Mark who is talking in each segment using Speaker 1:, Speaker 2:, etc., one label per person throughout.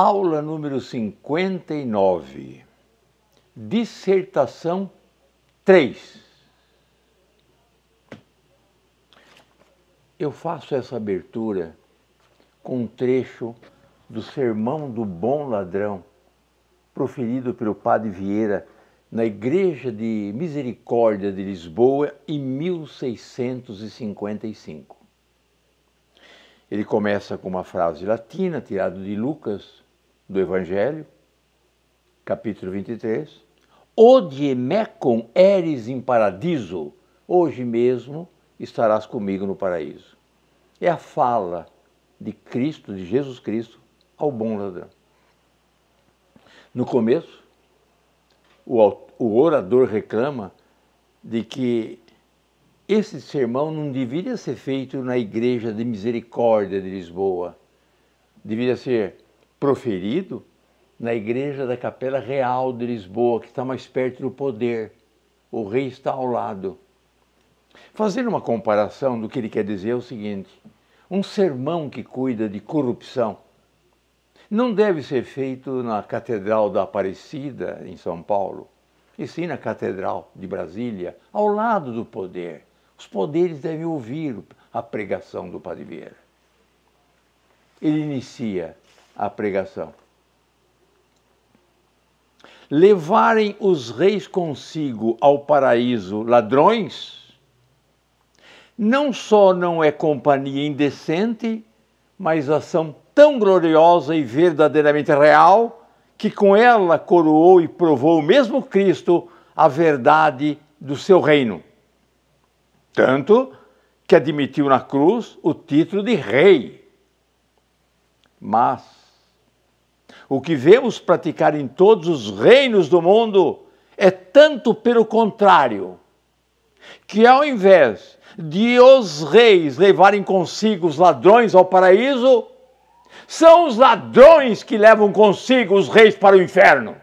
Speaker 1: Aula número 59. Dissertação 3. Eu faço essa abertura com um trecho do Sermão do Bom Ladrão, proferido pelo Padre Vieira na Igreja de Misericórdia de Lisboa em 1655. Ele começa com uma frase latina tirada de Lucas, do Evangelho, capítulo 23. Odie mecum eres em paradiso, hoje mesmo estarás comigo no paraíso. É a fala de Cristo, de Jesus Cristo, ao bom ladrão. No começo, o orador reclama de que esse sermão não deveria ser feito na Igreja de Misericórdia de Lisboa. Deveria ser proferido na Igreja da Capela Real de Lisboa, que está mais perto do poder. O rei está ao lado. Fazendo uma comparação do que ele quer dizer é o seguinte: um sermão que cuida de corrupção não deve ser feito na Catedral da Aparecida, em São Paulo, e sim na Catedral de Brasília, ao lado do poder os poderes devem ouvir a pregação do Padre Vieira. Ele inicia a pregação. Levarem os reis consigo ao paraíso ladrões, não só não é companhia indecente, mas ação tão gloriosa e verdadeiramente real, que com ela coroou e provou o mesmo Cristo a verdade do seu reino. Tanto que admitiu na cruz o título de rei. Mas o que vemos praticar em todos os reinos do mundo é tanto pelo contrário, que ao invés de os reis levarem consigo os ladrões ao paraíso, são os ladrões que levam consigo os reis para o inferno.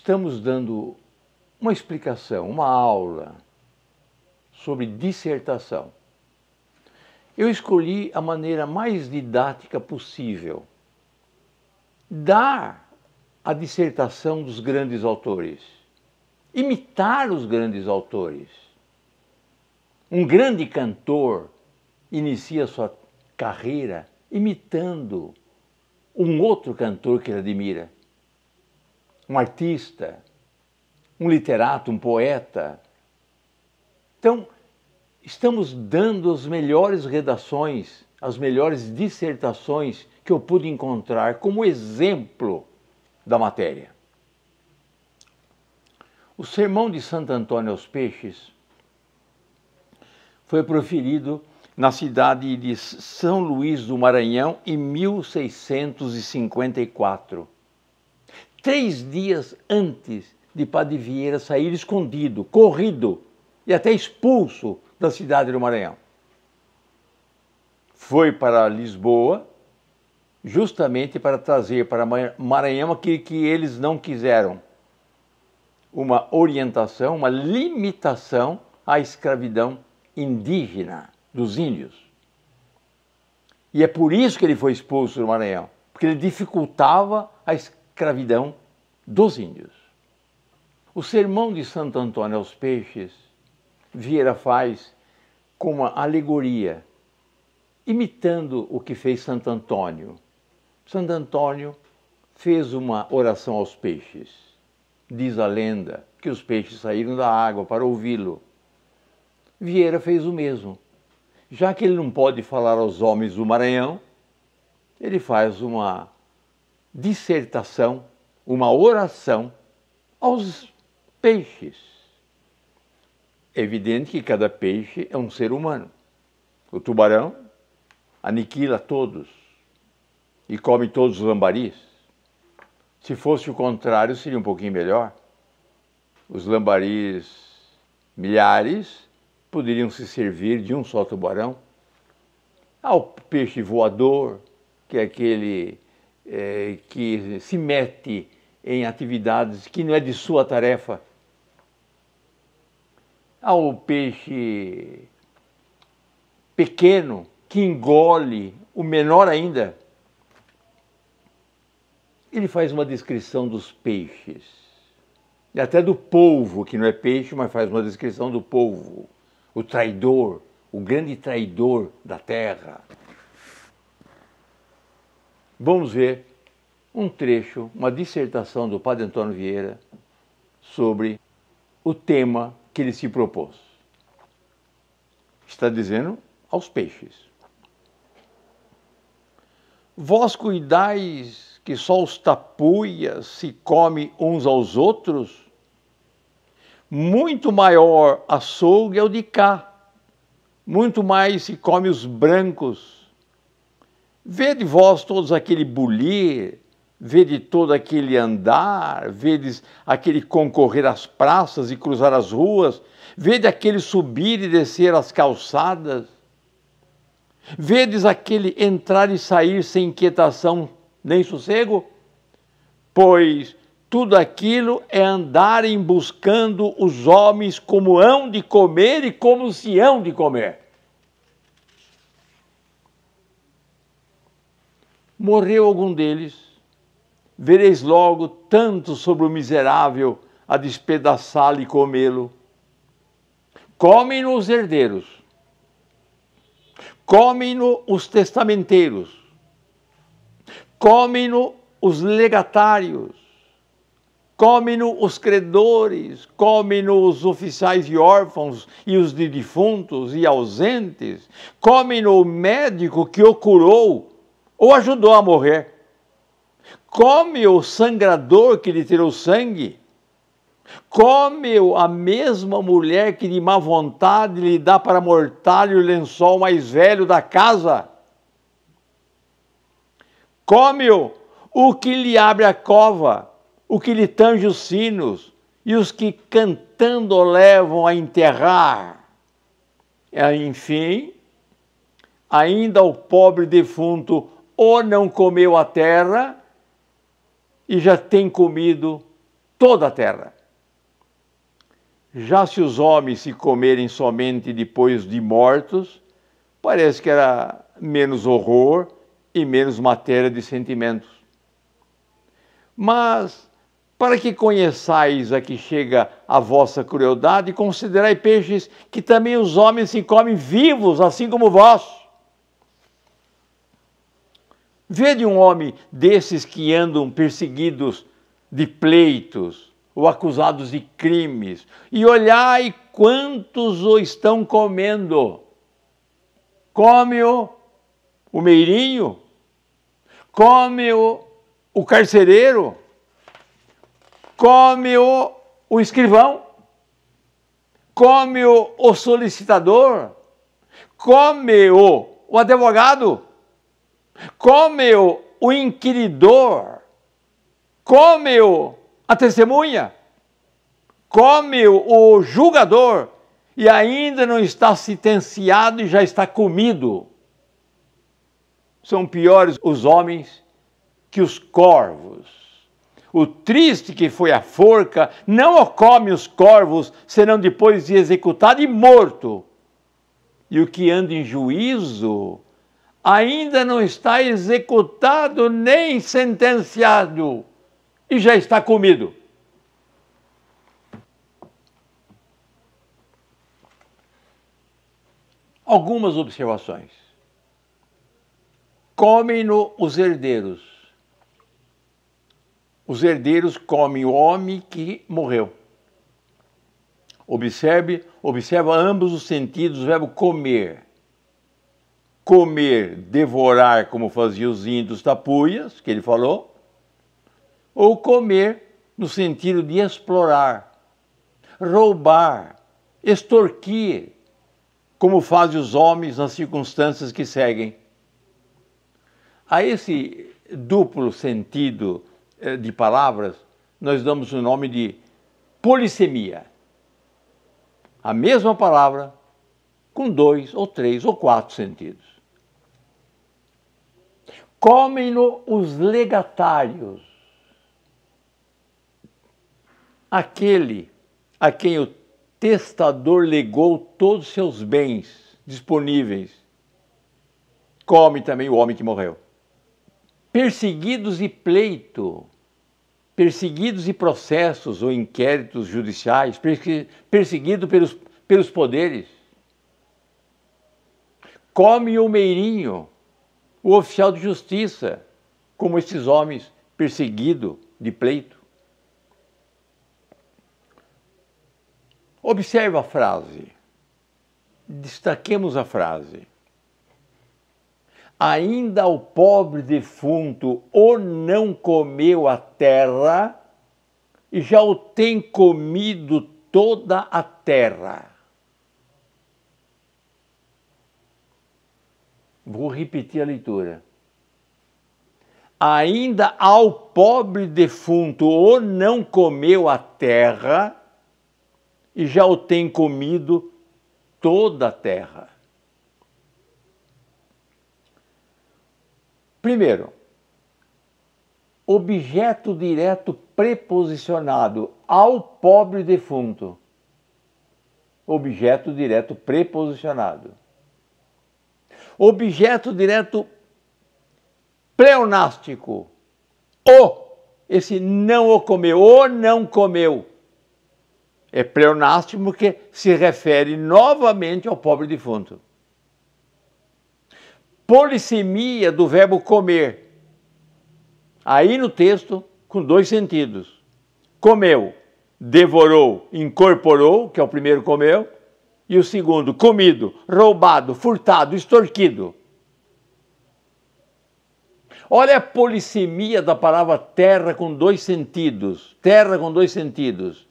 Speaker 1: Estamos dando uma explicação, uma aula sobre dissertação. Eu escolhi a maneira mais didática possível. Dar a dissertação dos grandes autores. Imitar os grandes autores. Um grande cantor inicia sua carreira imitando um outro cantor que ele admira um artista, um literato, um poeta. Então, estamos dando as melhores redações, as melhores dissertações que eu pude encontrar como exemplo da matéria. O sermão de Santo Antônio aos Peixes foi proferido na cidade de São Luís do Maranhão em 1654 três dias antes de Padre Vieira sair escondido, corrido e até expulso da cidade do Maranhão. Foi para Lisboa, justamente para trazer para Maranhão aquilo que eles não quiseram: uma orientação, uma limitação à escravidão indígena dos índios. E é por isso que ele foi expulso do Maranhão, porque ele dificultava a escravidão escravidão dos índios. O sermão de Santo Antônio aos Peixes, Vieira faz com uma alegoria, imitando o que fez Santo Antônio. Santo Antônio fez uma oração aos peixes. Diz a lenda que os peixes saíram da água para ouvi-lo. Vieira fez o mesmo. Já que ele não pode falar aos homens do Maranhão, ele faz uma dissertação, uma oração aos peixes. É evidente que cada peixe é um ser humano. O tubarão aniquila todos e come todos os lambaris. Se fosse o contrário, seria um pouquinho melhor. Os lambaris milhares poderiam se servir de um só tubarão. Há o peixe voador, que é aquele é, que se mete em atividades que não é de sua tarefa. Há o peixe pequeno que engole o menor ainda. Ele faz uma descrição dos peixes, e até do polvo, que não é peixe, mas faz uma descrição do polvo, o traidor, o grande traidor da terra. Vamos ver um trecho, uma dissertação do Padre Antônio Vieira sobre o tema que ele se propôs. Está dizendo aos peixes: Vós cuidais que só os tapuias se comem uns aos outros? Muito maior açougue é o de cá, muito mais se come os brancos Vede vós todos aquele bulir, vede todo aquele andar, vedes aquele concorrer às praças e cruzar as ruas, vede aquele subir e descer as calçadas, vedes aquele entrar e sair sem inquietação nem sossego? Pois tudo aquilo é andarem buscando os homens como hão de comer e como se hão de comer. Morreu algum deles, vereis logo tanto sobre o miserável a despedaçá-lo e comê-lo. Comem-no os herdeiros, comem-no os testamenteiros, comem-no os legatários, comem-no os credores, comem-no os oficiais e órfãos e os de defuntos e ausentes, comem-no o médico que o curou ou ajudou a morrer. Come o sangrador que lhe tirou sangue. Come a mesma mulher que de má vontade lhe dá para mortalho o lençol mais velho da casa. Come-o o que lhe abre a cova, o que lhe tange os sinos, e os que cantando o levam a enterrar. Enfim, ainda o pobre defunto ou não comeu a terra e já tem comido toda a terra. Já se os homens se comerem somente depois de mortos, parece que era menos horror e menos matéria de sentimentos. Mas, para que conheçais a que chega a vossa crueldade, considerai peixes que também os homens se comem vivos, assim como vós. Vede um homem desses que andam perseguidos de pleitos ou acusados de crimes, e olhai quantos o estão comendo. Come-o o meirinho, come-o o carcereiro, come-o o escrivão, come-o o solicitador, come-o o advogado come-o o inquiridor, come-o a testemunha, come-o o julgador, e ainda não está sentenciado e já está comido. São piores os homens que os corvos. O triste que foi a forca não come os corvos, senão depois de executado e morto. E o que anda em juízo ainda não está executado nem sentenciado e já está comido. Algumas observações. Comem-no os herdeiros. Os herdeiros comem o homem que morreu. Observe, observa ambos os sentidos do verbo comer comer, devorar, como faziam os índios tapuias, que ele falou, ou comer no sentido de explorar, roubar, extorquir, como fazem os homens nas circunstâncias que seguem. A esse duplo sentido eh, de palavras, nós damos o nome de polissemia. a mesma palavra com dois ou três ou quatro sentidos. Comem-no os legatários, aquele a quem o testador legou todos os seus bens disponíveis. Come também o homem que morreu. Perseguidos e pleito, perseguidos e processos ou inquéritos judiciais, perseguido pelos, pelos poderes. Come o meirinho, o oficial de justiça, como esses homens perseguidos de pleito. Observe a frase. Destaquemos a frase. Ainda o pobre defunto o não comeu a terra e já o tem comido toda a terra. Vou repetir a leitura. Ainda ao pobre defunto o não comeu a terra e já o tem comido toda a terra. Primeiro, objeto direto preposicionado ao pobre defunto. Objeto direto preposicionado. Objeto direto pleonástico. O, esse não o comeu, o não comeu. É pleonástico porque se refere novamente ao pobre defunto. Polissemia do verbo comer. Aí no texto, com dois sentidos. Comeu, devorou, incorporou, que é o primeiro comeu, e o segundo, comido, roubado, furtado, extorquido. Olha a polissemia da palavra terra com dois sentidos. Terra com dois sentidos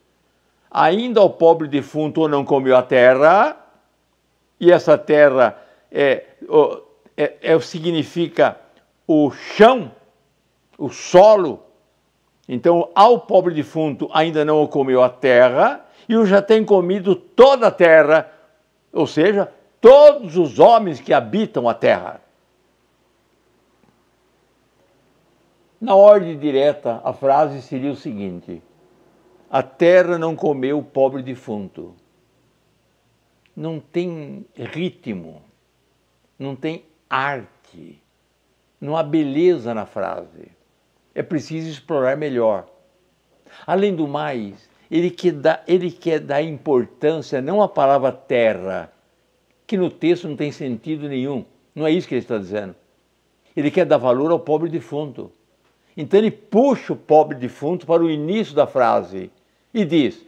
Speaker 1: ainda o pobre defunto não comeu a terra, e essa terra é, é, é, significa o chão, o solo. Então, ao pobre defunto ainda não comeu a terra, e o já tem comido toda a terra, ou seja, todos os homens que habitam a terra. Na ordem direta, a frase seria o seguinte: a terra não comeu o pobre defunto. Não tem ritmo, não tem arte, não há beleza na frase. É preciso explorar melhor. Além do mais, ele quer dar, ele quer dar importância não à palavra terra, que no texto não tem sentido nenhum. Não é isso que ele está dizendo. Ele quer dar valor ao pobre defunto. Então ele puxa o pobre defunto para o início da frase e diz: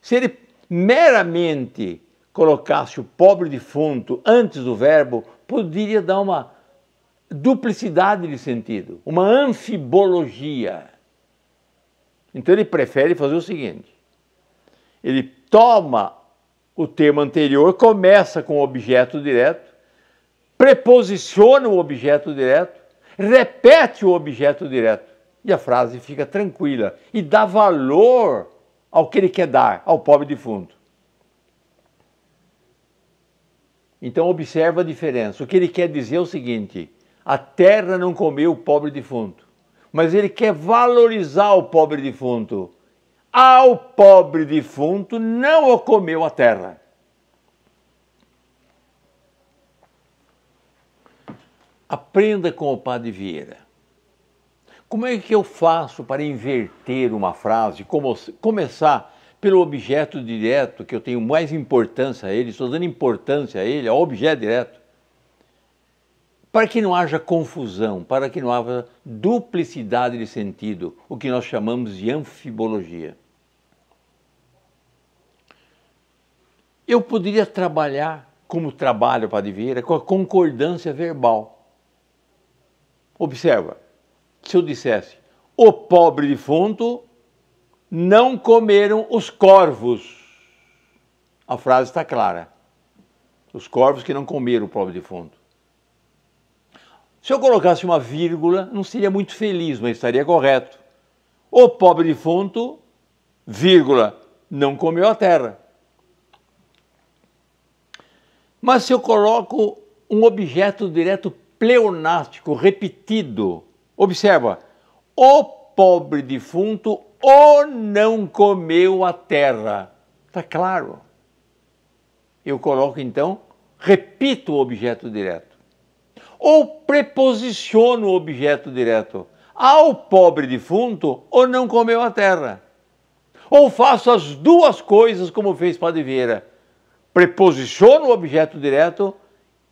Speaker 1: se ele meramente colocasse o pobre defunto antes do verbo, poderia dar uma duplicidade de sentido, uma anfibologia. Então ele prefere fazer o seguinte: ele toma o termo anterior, começa com o objeto direto, preposiciona o objeto direto, repete o objeto direto e a frase fica tranquila e dá valor ao que ele quer dar ao pobre defunto. Então observa a diferença. O que ele quer dizer é o seguinte: a terra não comeu o pobre defunto, mas ele quer valorizar o pobre defunto. Ao pobre defunto não o comeu a terra. Aprenda com o Padre Vieira. Como é que eu faço para inverter uma frase, como, começar pelo objeto direto, que eu tenho mais importância a ele, estou dando importância a ele, ao objeto direto, para que não haja confusão, para que não haja duplicidade de sentido, o que nós chamamos de anfibologia. Eu poderia trabalhar, como trabalho para Vieira, com a concordância verbal. Observa, se eu dissesse o pobre defunto não comeram os corvos. A frase está clara. Os corvos que não comeram o pobre defunto. Se eu colocasse uma vírgula, não seria muito feliz, mas estaria correto. O pobre defunto, vírgula, não comeu a terra. Mas se eu coloco um objeto direto pleonástico, repetido, observa, o pobre defunto ou não comeu a terra. Está claro. Eu coloco então, repito o objeto direto. Ou preposiciono o objeto direto. Ao pobre defunto ou não comeu a terra. Ou faço as duas coisas como fez Padre Vieira. Preposiciono o objeto direto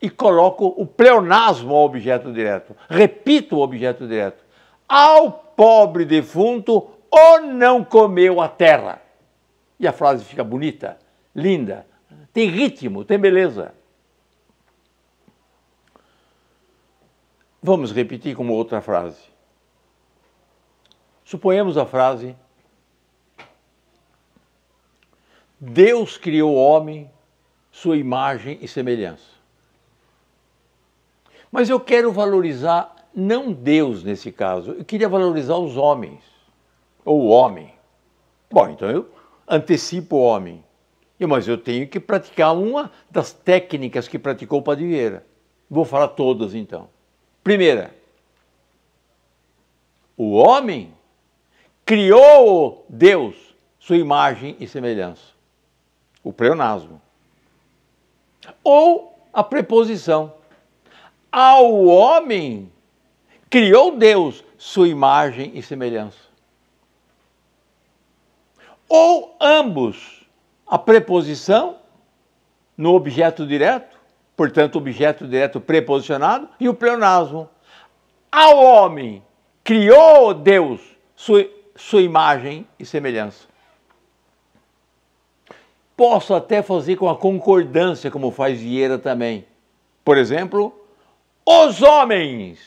Speaker 1: e coloco o pleonasmo ao objeto direto. Repito o objeto direto. Ao pobre defunto ou não comeu a terra. E a frase fica bonita, linda, tem ritmo, tem beleza. Vamos repetir como outra frase. Suponhamos a frase: Deus criou o homem, sua imagem e semelhança. Mas eu quero valorizar não Deus nesse caso, eu queria valorizar os homens, ou o homem. Bom, então eu antecipo o homem. Mas eu tenho que praticar uma das técnicas que praticou o Padre Vieira. Vou falar todas então. Primeira, o homem criou Deus, sua imagem e semelhança. O pleonasmo. Ou a preposição. Ao homem criou Deus, sua imagem e semelhança. Ou ambos, a preposição no objeto direto, portanto, objeto direto preposicionado, e o pleonasmo. Ao homem criou Deus sua, sua imagem e semelhança. Posso até fazer com a concordância, como faz Vieira também. Por exemplo, os homens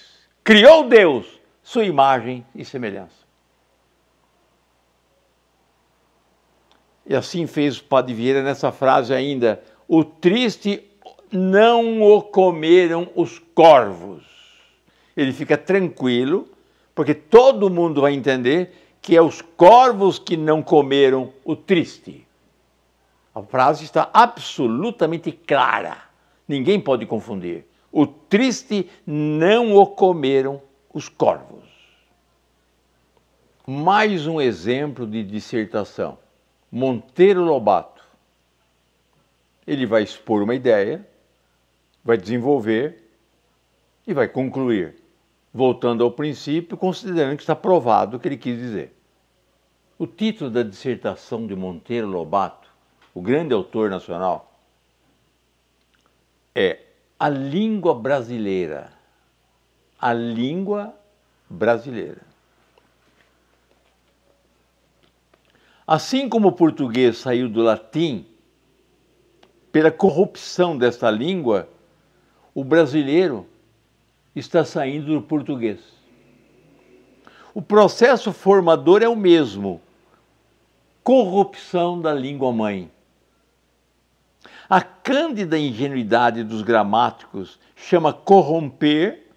Speaker 1: criou Deus sua imagem e semelhança. E assim fez o Padre Vieira nessa frase ainda: o triste não o comeram os corvos. Ele fica tranquilo, porque todo mundo vai entender que é os corvos que não comeram o triste. A frase está absolutamente clara, ninguém pode confundir. O triste não o comeram os corvos. Mais um exemplo de dissertação. Monteiro Lobato. Ele vai expor uma ideia, vai desenvolver e vai concluir, voltando ao princípio, considerando que está provado o que ele quis dizer. O título da dissertação de Monteiro Lobato, o grande autor nacional, é a língua brasileira. A língua brasileira. Assim como o português saiu do latim pela corrupção desta língua, o brasileiro está saindo do português. O processo formador é o mesmo: corrupção da língua mãe. A cândida ingenuidade dos gramáticos chama corromper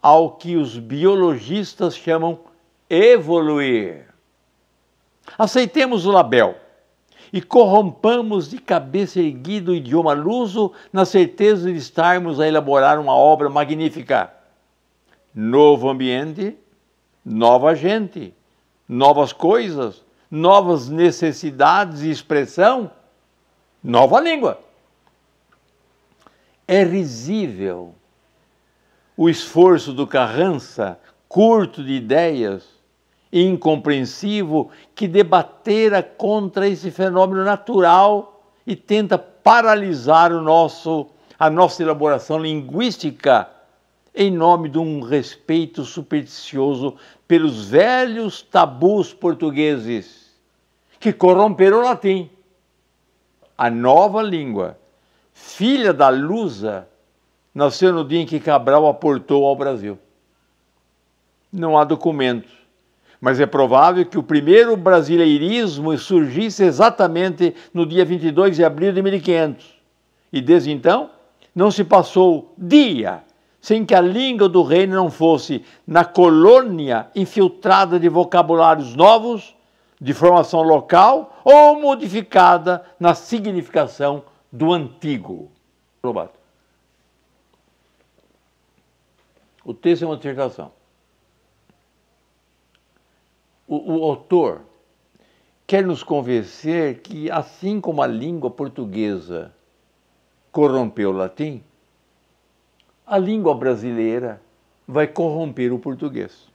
Speaker 1: ao que os biologistas chamam evoluir. Aceitemos o label e corrompamos de cabeça erguida o idioma luso na certeza de estarmos a elaborar uma obra magnífica. Novo ambiente, nova gente, novas coisas, novas necessidades e expressão Nova língua. É risível o esforço do Carrança, curto de ideias, incompreensivo, que debatera contra esse fenômeno natural e tenta paralisar o nosso, a nossa elaboração linguística em nome de um respeito supersticioso pelos velhos tabus portugueses que corromperam o latim a nova língua, filha da Lusa, nasceu no dia em que Cabral aportou ao Brasil. Não há documentos, mas é provável que o primeiro brasileirismo surgisse exatamente no dia 22 de abril de 1500. E desde então, não se passou dia sem que a língua do reino não fosse, na colônia, infiltrada de vocabulários novos de formação local ou modificada na significação do antigo. Lobato. O texto é uma dissertação. O, o autor quer nos convencer que, assim como a língua portuguesa corrompeu o latim, a língua brasileira vai corromper o português.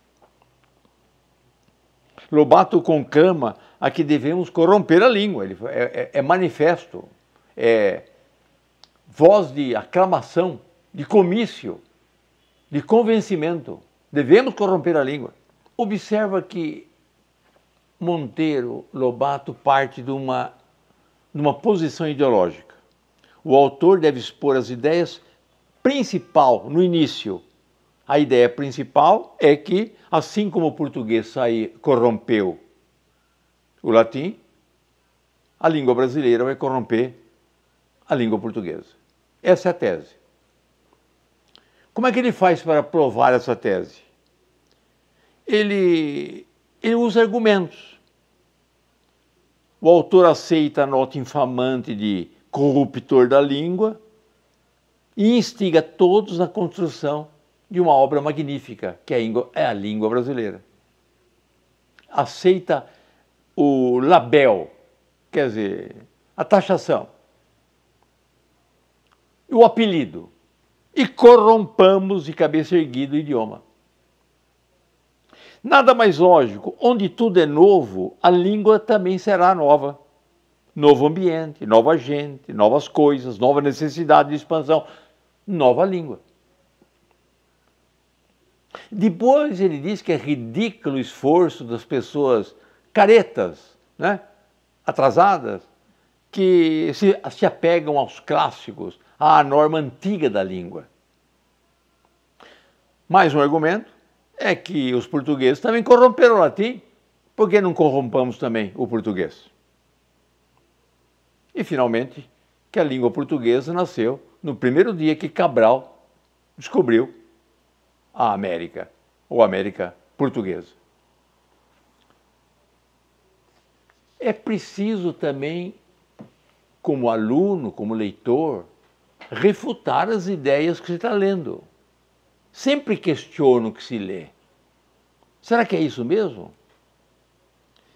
Speaker 1: Lobato conclama a que devemos corromper a língua, Ele, é, é, é manifesto, é voz de aclamação, de comício, de convencimento. Devemos corromper a língua. Observa que Monteiro Lobato parte de uma, de uma posição ideológica. O autor deve expor as ideias principal no início. A ideia principal é que, assim como o português sair, corrompeu o latim, a língua brasileira vai corromper a língua portuguesa. Essa é a tese. Como é que ele faz para provar essa tese? Ele, ele usa argumentos. O autor aceita a nota infamante de corruptor da língua e instiga todos na construção de uma obra magnífica, que é a língua brasileira. Aceita o label, quer dizer, a taxação, o apelido, e corrompamos de cabeça erguida o idioma. Nada mais lógico, onde tudo é novo, a língua também será nova. Novo ambiente, nova gente, novas coisas, nova necessidade de expansão, nova língua. Depois ele diz que é ridículo o esforço das pessoas caretas, né? atrasadas, que se, se apegam aos clássicos, à norma antiga da língua. Mais um argumento é que os portugueses também corromperam o latim, por que não corrompamos também o português? E, finalmente, que a língua portuguesa nasceu no primeiro dia que Cabral descobriu a América, ou América portuguesa. É preciso também, como aluno, como leitor, refutar as ideias que você está lendo. Sempre questiona o que se lê. Será que é isso mesmo?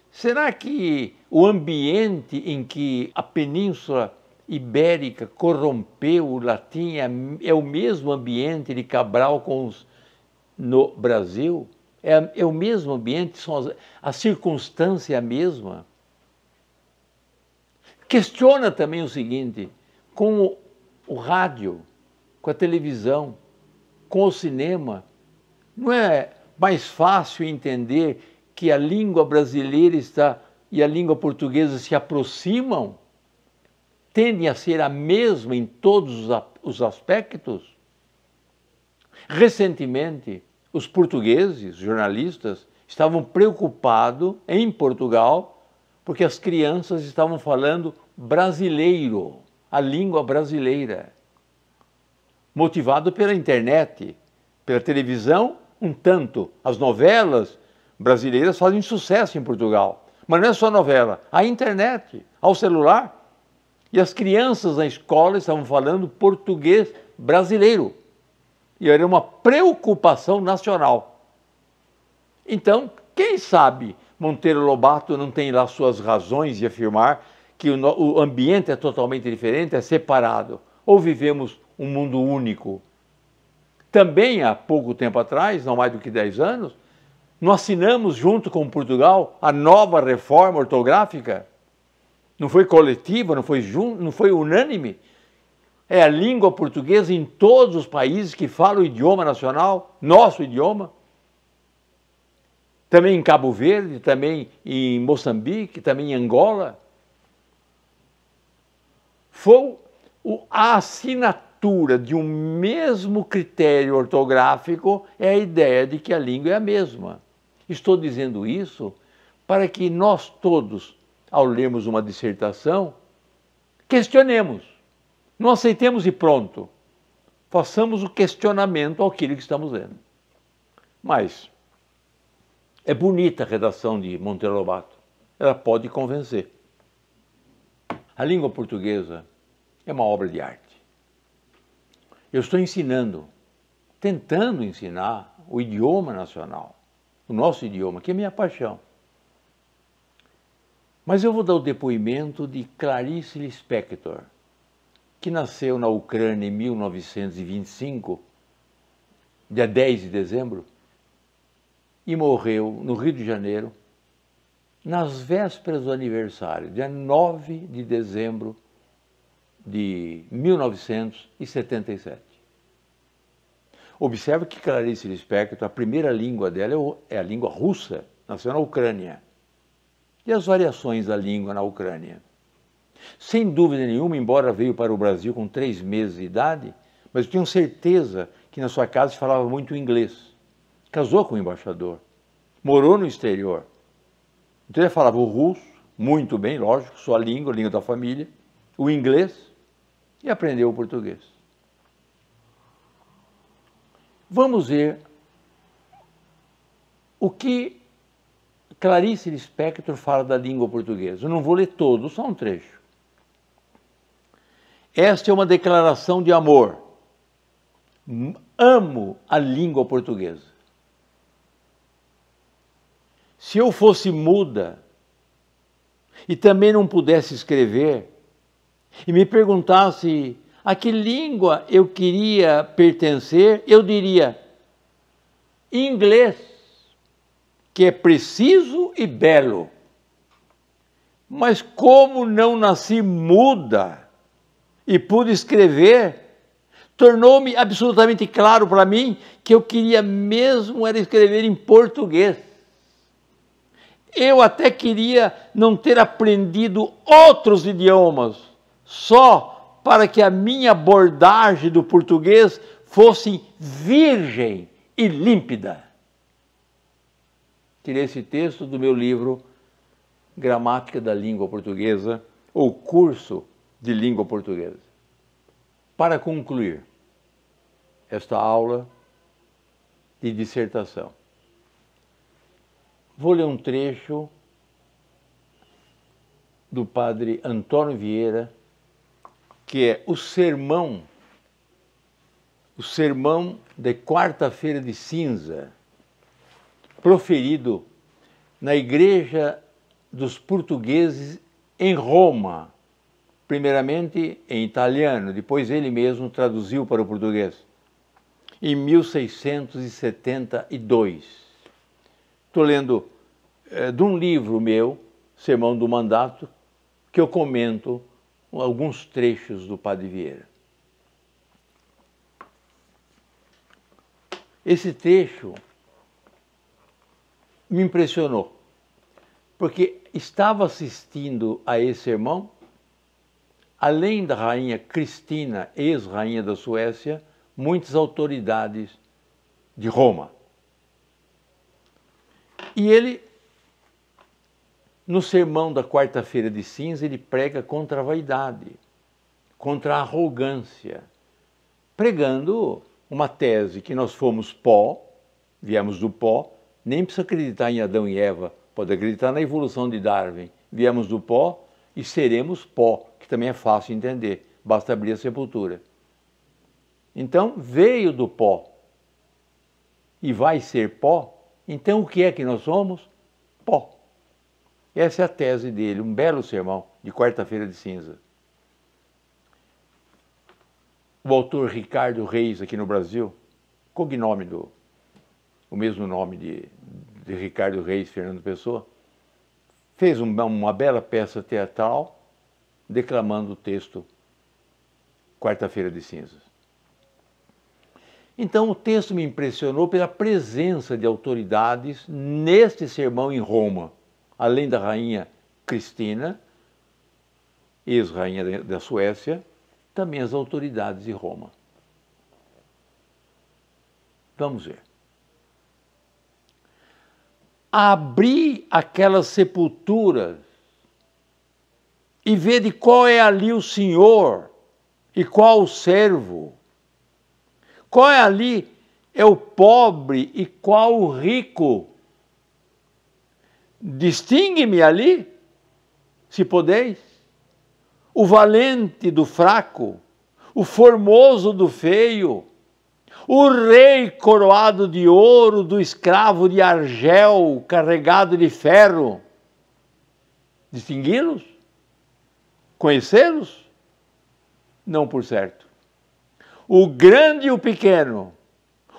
Speaker 1: Será que o ambiente em que a Península Ibérica corrompeu o latim é, é o mesmo ambiente de Cabral com os, no Brasil? É, é, o mesmo ambiente, são as, a circunstância é a mesma? Questiona também o seguinte: com o, o rádio, com a televisão, com o cinema, não é mais fácil entender que a língua brasileira está e a língua portuguesa se aproximam? Tendem a ser a mesma em todos os aspectos? Recentemente, os portugueses, jornalistas, estavam preocupados em Portugal porque as crianças estavam falando brasileiro, a língua brasileira. Motivado pela internet, pela televisão, um tanto. As novelas brasileiras fazem sucesso em Portugal. Mas não é só novela, a internet, ao celular. E as crianças na escola estavam falando português brasileiro. E era uma preocupação nacional. Então, quem sabe Monteiro Lobato não tem lá suas razões de afirmar que o, ambiente é totalmente diferente, é separado. Ou vivemos um mundo único. Também há pouco tempo atrás, não mais do que 10 anos, nós assinamos junto com Portugal a nova reforma ortográfica. Não foi coletiva, não foi, não foi unânime. É a língua portuguesa em todos os países que falam o idioma nacional, nosso idioma também em Cabo Verde, também em Moçambique, também em Angola. Foi a de um mesmo critério ortográfico é a ideia de que a língua é a mesma. Estou dizendo isso para que nós todos, ao lermos uma dissertação, questionemos. Não aceitemos e pronto. Façamos o questionamento àquilo que estamos lendo. Mas é bonita a redação de Monteiro Lobato. Ela pode convencer. A língua portuguesa é uma obra de arte. Eu estou ensinando, tentando ensinar o idioma nacional, o nosso idioma, que é minha paixão. Mas eu vou dar o depoimento de Clarice Lispector, que nasceu na Ucrânia em 1925, dia 10 de dezembro, e morreu no Rio de Janeiro, nas vésperas do aniversário, dia 9 de dezembro de 1977. Observe que Clarice Lispector, a primeira língua dela é, é a língua russa, nasceu na Ucrânia. E as variações da língua na Ucrânia. Sem dúvida nenhuma, embora veio para o Brasil com três meses de idade, mas eu tenho certeza que na sua casa se falava muito inglês. Casou com o embaixador, morou no exterior. Então ele falava o russo, muito bem, lógico, sua língua, a língua da família, o inglês e aprendeu o português. Vamos ver o que Clarice Lispector fala da língua portuguesa. Eu não vou ler todo, só um trecho. Esta é uma declaração de amor. Amo a língua portuguesa. Se eu fosse muda e também não pudesse escrever, e me perguntasse a que língua eu queria pertencer, eu diria inglês, que é preciso e belo. Mas como não nasci muda e pude escrever, tornou-me absolutamente claro para mim que eu queria mesmo era escrever em português. Eu até queria não ter aprendido outros idiomas, só para que a minha abordagem do português fosse virgem e límpida. Tirei esse texto do meu livro Gramática da Língua Portuguesa, ou Curso de Língua Portuguesa. Para concluir esta aula de dissertação, vou ler um trecho do padre Antônio Vieira, que é o sermão, o sermão de quarta-feira de cinza, proferido na igreja dos portugueses em Roma, primeiramente em italiano, depois ele mesmo traduziu para o português, em 1672. Estou lendo é, de um livro meu, Sermão do Mandato, que eu comento alguns trechos do Padre Vieira. Esse trecho me impressionou, porque estava assistindo a esse sermão, além da rainha Cristina, ex-rainha da Suécia, muitas autoridades de Roma. E ele no sermão da quarta-feira de cinza, ele prega contra a vaidade, contra a arrogância, pregando uma tese que nós fomos pó, viemos do pó, nem precisa acreditar em Adão e Eva, pode acreditar na evolução de Darwin. Viemos do pó e seremos pó, que também é fácil entender, basta abrir a sepultura. Então, veio do pó e vai ser pó, então o que é que nós somos? Pó. Essa é a tese dele, um belo sermão de quarta-feira de cinza. O autor Ricardo Reis, aqui no Brasil, cognome do, o mesmo nome de, de Ricardo Reis Fernando Pessoa, fez uma, uma bela peça teatral declamando o texto Quarta-feira de Cinzas. Então o texto me impressionou pela presença de autoridades neste sermão em Roma além da rainha Cristina, ex-rainha da Suécia, também as autoridades de Roma. Vamos ver. Abrir aquelas sepulturas e ver de qual é ali o Senhor e qual o servo. Qual é ali é o pobre e qual o rico. Distingue-me ali, se podeis, o valente do fraco, o formoso do feio, o rei coroado de ouro do escravo de argel carregado de ferro. Distingui-los? Conhecê-los? Não por certo. O grande e o pequeno,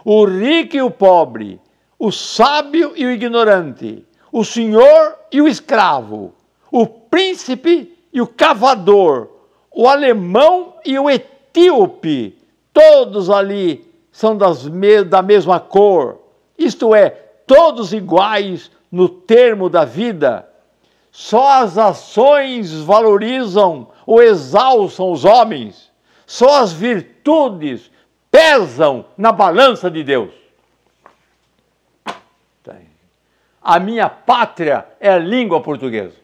Speaker 1: o rico e o pobre, o sábio e o ignorante, o senhor e o escravo, o príncipe e o cavador, o alemão e o etíope, todos ali são me da mesma cor, isto é, todos iguais no termo da vida. Só as ações valorizam ou exalçam os homens, só as virtudes pesam na balança de Deus. A minha pátria é a língua portuguesa.